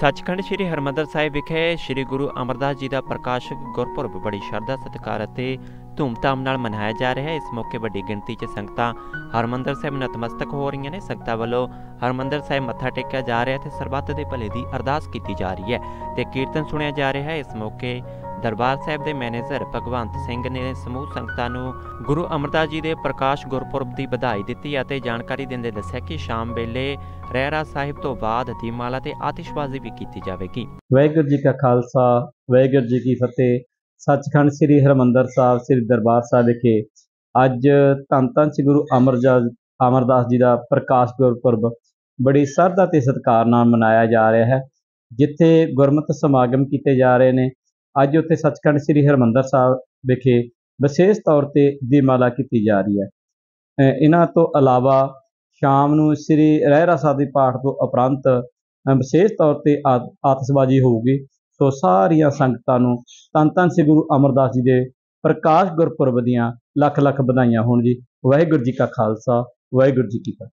ਸੱਚਖੰਡ ਸ੍ਰੀ ਹਰਮੰਦਰ ਸਾਹਿਬ ਵਿਖੇ ਸ੍ਰੀ ਗੁਰੂ ਅਮਰਦਾਸ ਜੀ ਦਾ ਪ੍ਰਕਾਸ਼ਕ ਗੁਰਪੁਰਬ ਬੜੀ ਸ਼ਰਧਾ, ਸਤਿਕਾਰ ਅਤੇ ਧੂਮਧਾਮ ਨਾਲ ਮਨਾਇਆ ਜਾ ਰਿਹਾ ਹੈ। ਇਸ ਮੌਕੇ ਵੱਡੀ ਗਿਣਤੀ 'ਚ ਸੰਗਤਾਂ ਹਰਮੰਦਰ ਸਾਹਿਬ ਨਤਮਸਤਕ ਹੋ ਰਹੀਆਂ ਨੇ। ਸੰਗਤਾਂ ਵੱਲੋਂ ਹਰਮੰਦਰ ਸਾਹਿਬ ਮੱਥਾ ਟੇਕਿਆ ਜਾ ਰਿਹਾ ਤੇ ਸਰਬੱਤ ਦੇ ਭਲੇ ਦੀ ਅਰਦਾਸ ਕੀਤੀ ਜਾ ਰਹੀ ਹੈ ਤੇ ਕੀਰਤਨ ਸੁਣਿਆ ਜਾ ਰਿਹਾ ਹੈ। ਇਸ ਮੌਕੇ ਦਰਬਾਰ ਸਾਹਿਬ ਦੇ ਮੈਨੇਜਰ ਭਗਵੰਤ ਸਿੰਘ ਨੇ ਸਮੂਹ ਸੰਗਤਾਂ ਨੂੰ ਗੁਰੂ ਅਮਰਦਾਸ ਜੀ ਦੇ ਪ੍ਰਕਾਸ਼ ਗੁਰਪੁਰਬ ਦੀ ਵਧਾਈ ਦਿੱਤੀ ਅਤੇ ਜਾਣਕਾਰੀ ਦਿੰਦੇ ਦੱਸਿਆ ਕਿ ਸ਼ਾਮ ਵੇਲੇ ਰਹਿਰਾ ਸਾਹਿਬ ਤੋਂ ਬਾਅਦ ਦੀਪਮਾਲਾ ਤੇ ਆਤਿਸ਼ਬਾਜ਼ੀ ਵੀ ਕੀਤੀ ਜਾਵੇਗੀ। ਵਾਹਿਗੁਰੂ ਜੀ ਕਾ ਖਾਲਸਾ, ਵਾਹਿਗੁਰੂ ਜੀ ਕੀ ਫਤਿਹ। ਸੱਚਖੰਡ ਸ੍ਰੀ ਹਰਮੰਦਰ ਸਾਹਿਬ, ਸ੍ਰੀ ਦਰਬਾਰ ਸਾਹਿਬ ਵਿਖੇ ਅੱਜ ਧੰਨ ਧੰਨ ਸ੍ਰੀ ਗੁਰੂ ਅਮਰਜਾ ਅਮਰਦਾਸ ਜੀ ਦਾ ਪ੍ਰਕਾਸ਼ ਗੁਰਪੁਰਬ ਬੜੀ ਸਰਧਾ ਤੇ ਸਤਿਕਾਰ ਨਾਲ ਮਨਾਇਆ ਜਾ ਰਿਹਾ ਹੈ, ਜਿੱਥੇ ਗੁਰਮਤਿ ਸਮਾਗਮ ਕੀਤੇ ਜਾ ਰਹੇ ਨੇ। ਅੱਜ ਉੱਥੇ ਸੱਚਖੰਡ ਸ੍ਰੀ ਹਰਮੰਦਰ ਸਾਹਿਬ ਵਿਖੇ ਵਿਸ਼ੇਸ਼ ਤੌਰ ਤੇ ਦੀਪਮਾਲਾ ਕੀਤੀ ਜਾ ਰਹੀ ਹੈ। ਇਹਨਾਂ ਤੋਂ ਇਲਾਵਾ ਸ਼ਾਮ ਨੂੰ ਸ੍ਰੀ ਰਹਿਰਾ ਸਾਹਿਬ ਦੇ ਪਾਠ ਤੋਂ ਉਪਰੰਤ ਵਿਸ਼ੇਸ਼ ਤੌਰ ਤੇ ਆ- ਆਤਿਸ਼ਬਾਜ਼ੀ ਹੋਊਗੀ। ਸੋ ਸਾਰੀਆਂ ਸੰਗਤਾਂ ਨੂੰ ਧੰਨ ਧੰਨ ਸ੍ਰੀ ਗੁਰੂ ਅਮਰਦਾਸ ਜੀ ਦੇ ਪ੍ਰਕਾਸ਼ ਗੁਰਪੁਰਬ ਦੀਆਂ ਲੱਖ ਲੱਖ ਵਧਾਈਆਂ ਹੋਣ ਜੀ। ਵਾਹਿਗੁਰੂ ਜੀ ਕਾ ਖਾਲਸਾ, ਵਾਹਿਗੁਰੂ ਜੀ ਕੀ ਫਤਿਹ।